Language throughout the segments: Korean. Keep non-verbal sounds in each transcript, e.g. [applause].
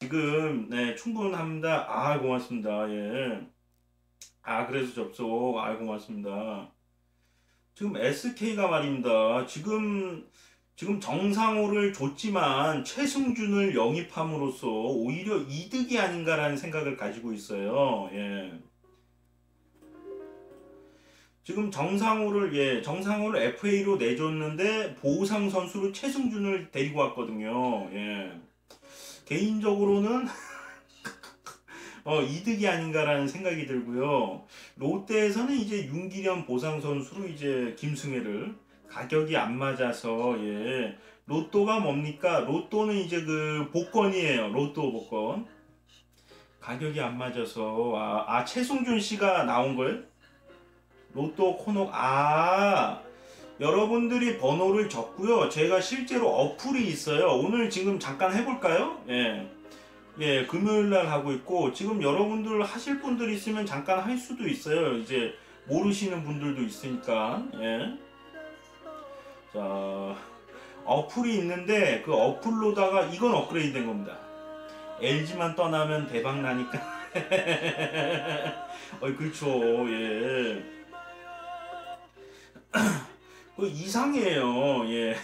지금 네 충분합니다. 아 고맙습니다. 예. 아 그래서 접속. 아 고맙습니다. 지금 SK가 말입니다. 지금 지금 정상호를 줬지만 최승준을 영입함으로써 오히려 이득이 아닌가라는 생각을 가지고 있어요. 예. 지금 정상호를 예 정상호를 FA로 내줬는데 보상 선수로 최승준을 데리고 왔거든요. 예. 개인적으로는 [laughs] 어, 이득이 아닌가라는 생각이 들고요. 롯데에서는 이제 윤기련 보상 선수로 이제 김승혜를 가격이 안 맞아서 예. 로또가 뭡니까? 로또는 이제 그 복권이에요. 로또 복권. 가격이 안 맞아서 아, 아 최승준 씨가 나온 거예요? 로또 코너 아 여러분들이 번호를 적고요. 제가 실제로 어플이 있어요. 오늘 지금 잠깐 해볼까요? 예. 예, 금요일 날 하고 있고, 지금 여러분들 하실 분들 있으면 잠깐 할 수도 있어요. 이제 모르시는 분들도 있으니까, 예. 자, 어플이 있는데, 그 어플로다가 이건 업그레이드 된 겁니다. LG만 떠나면 대박 나니까. [laughs] 어이, 그렇죠, 예. 그 이상해요, 예.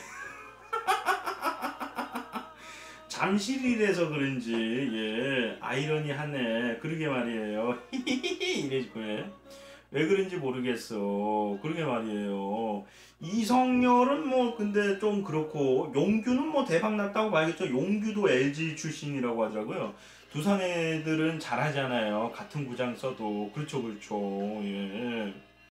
[laughs] 잠실이라서 그런지 예. 아이러니하네. 그러게 말이에요. [laughs] 이래고 왜? 그런지 모르겠어. 그러게 말이에요. 이성열은 뭐 근데 좀 그렇고 용규는 뭐 대박 났다고 봐야겠죠. 용규도 LG 출신이라고 하더라고요. 두산 애들은 잘하잖아요. 같은 구장 써도. 그렇죠 그렇죠. 예